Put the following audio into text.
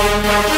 Thank you.